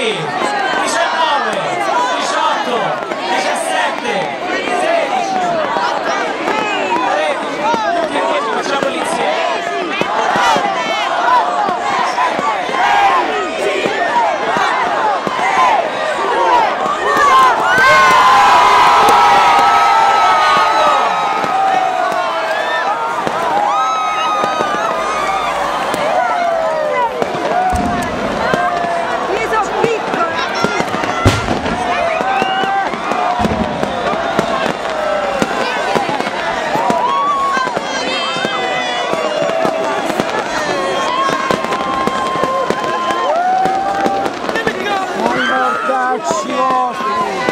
Hey! 啊！七幺。